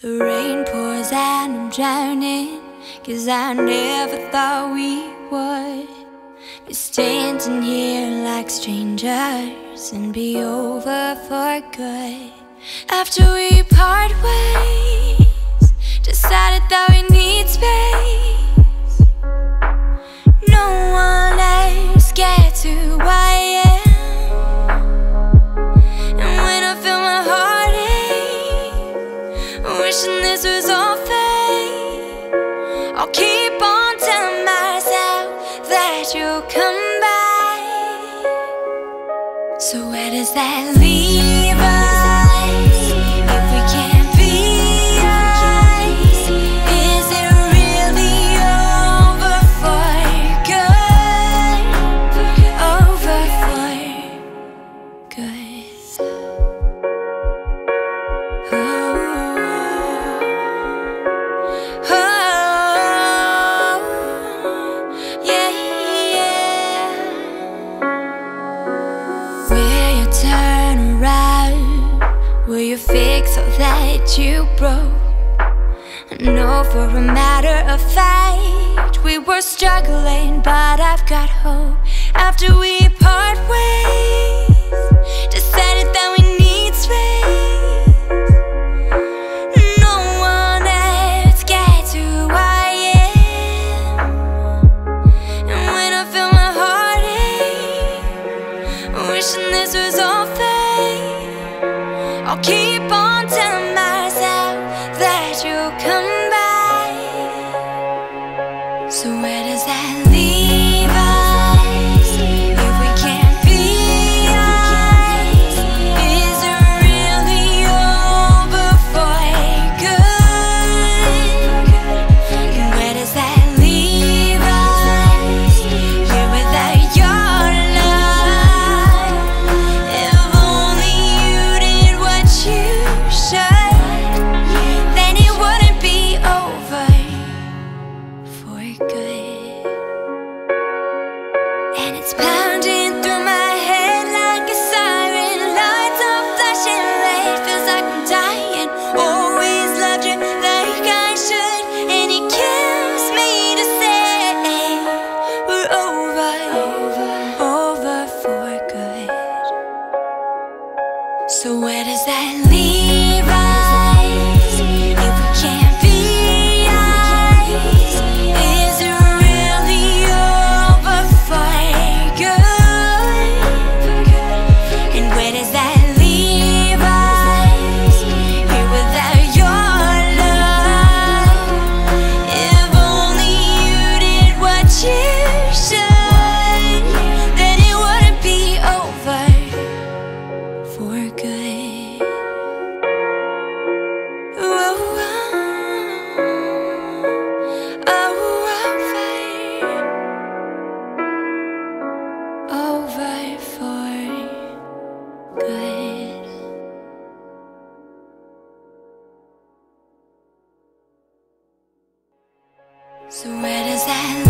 The rain pours and I'm drowning Cause I never thought we would. Be standing here like strangers And be over for good. After we part Wishing this was all fake. I'll keep on telling myself That you'll come back So where does that leave fix all that you broke? Know for a matter of fact We were struggling, but I've got hope After we part I'll keep on telling myself that you'll come back. So where does that leave And it's pounding through my head like a siren. Lights are flashing red, feels like I'm dying. Always loved you like I should, and it kills me to say we're over, over, over for good. So where does that leave for good. Oh, oh, oh, oh over for good. So where does that